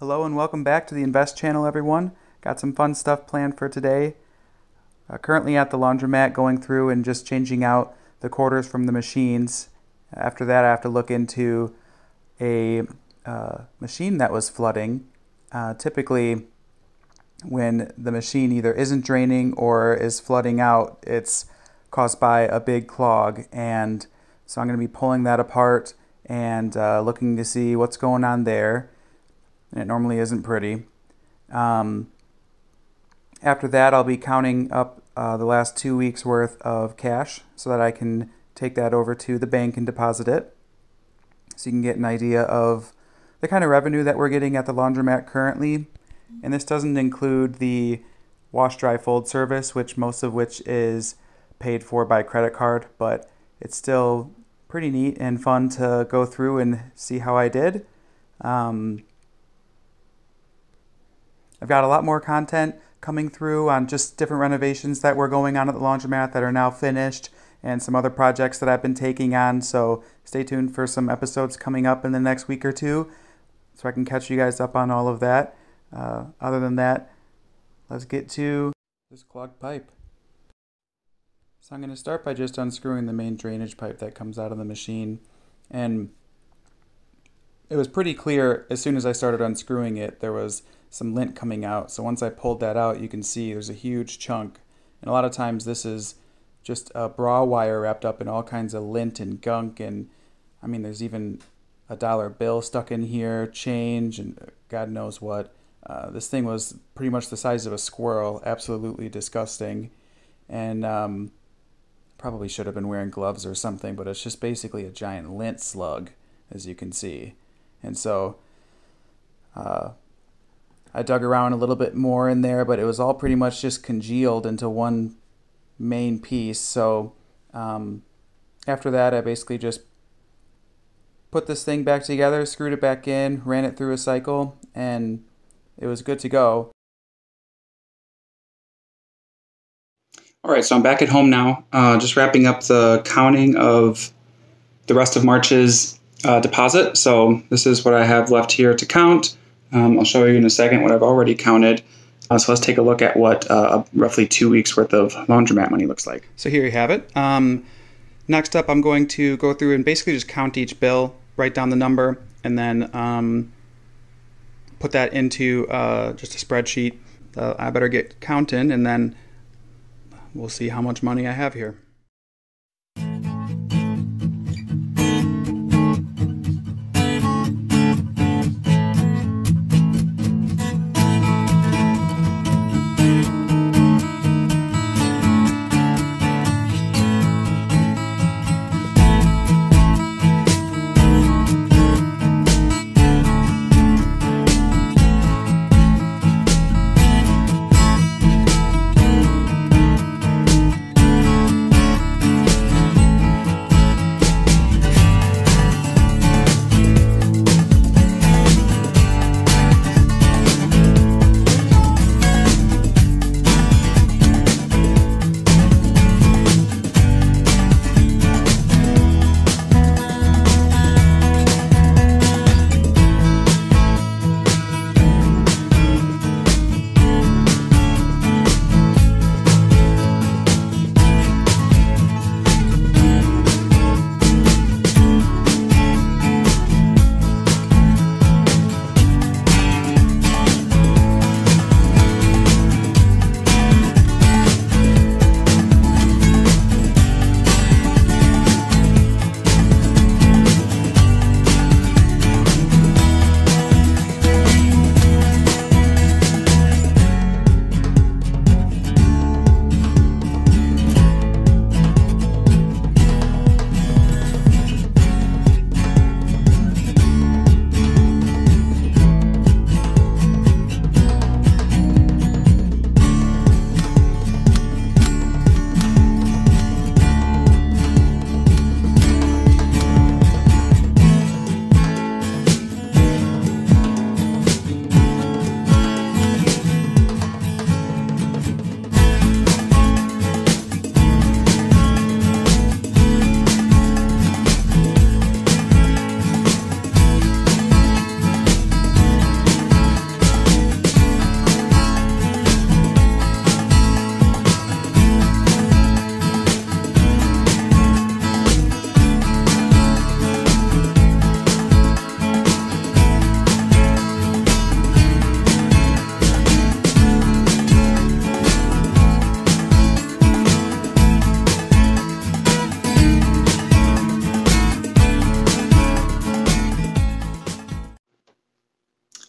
Hello and welcome back to the NVest channel, everyone. Got some fun stuff planned for today. Uh, currently at the laundromat, going through and just changing out the quarters from the machines. After that, I have to look into a uh, machine that was flooding. Uh, typically, when the machine either isn't draining or is flooding out, it's caused by a big clog. And so I'm going to be pulling that apart and uh, looking to see what's going on there. And it normally isn't pretty. Um, after that, I'll be counting up uh, the last two weeks worth of cash so that I can take that over to the bank and deposit it. So you can get an idea of the kind of revenue that we're getting at the laundromat currently. And this doesn't include the wash, dry, fold service, which most of which is paid for by credit card, but it's still pretty neat and fun to go through and see how I did. Um, I've got a lot more content coming through on just different renovations that were going on at the laundromat that are now finished and some other projects that I've been taking on. So stay tuned for some episodes coming up in the next week or two so I can catch you guys up on all of that. Uh, other than that, let's get to this clogged pipe. So I'm going to start by just unscrewing the main drainage pipe that comes out of the machine. And it was pretty clear as soon as I started unscrewing it, there was some lint coming out. So once I pulled that out, you can see there's a huge chunk. And a lot of times this is just a bra wire wrapped up in all kinds of lint and gunk. And I mean, there's even a dollar bill stuck in here, change, and God knows what. Uh, this thing was pretty much the size of a squirrel, absolutely disgusting. And um, probably should have been wearing gloves or something, but it's just basically a giant lint slug, as you can see. And so uh, I dug around a little bit more in there, but it was all pretty much just congealed into one main piece. So um, after that, I basically just put this thing back together, screwed it back in, ran it through a cycle, and it was good to go. All right, so I'm back at home now, uh, just wrapping up the counting of the rest of March's uh, deposit. So this is what I have left here to count. Um, I'll show you in a second what I've already counted. Uh, so let's take a look at what uh, roughly two weeks worth of laundromat money looks like. So here you have it. Um, next up, I'm going to go through and basically just count each bill, write down the number, and then um, put that into uh, just a spreadsheet. Uh, I better get counting, and then we'll see how much money I have here.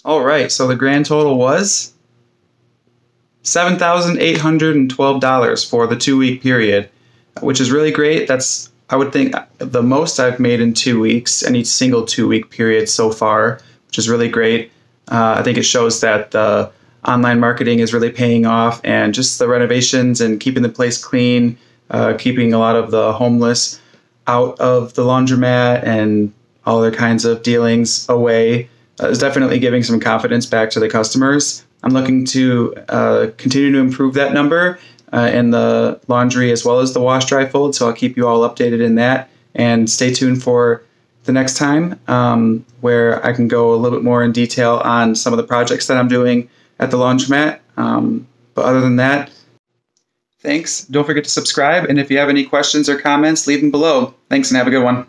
All right, so the grand total was $7,812 for the two week period, which is really great. That's, I would think, the most I've made in two weeks, any single two week period so far, which is really great. Uh, I think it shows that the online marketing is really paying off and just the renovations and keeping the place clean, uh, keeping a lot of the homeless out of the laundromat and all other kinds of dealings away uh, is definitely giving some confidence back to the customers. I'm looking to uh, continue to improve that number uh, in the laundry as well as the wash dry fold. So I'll keep you all updated in that. And stay tuned for the next time um, where I can go a little bit more in detail on some of the projects that I'm doing at the laundromat. Um, but other than that, thanks. Don't forget to subscribe. And if you have any questions or comments, leave them below. Thanks and have a good one.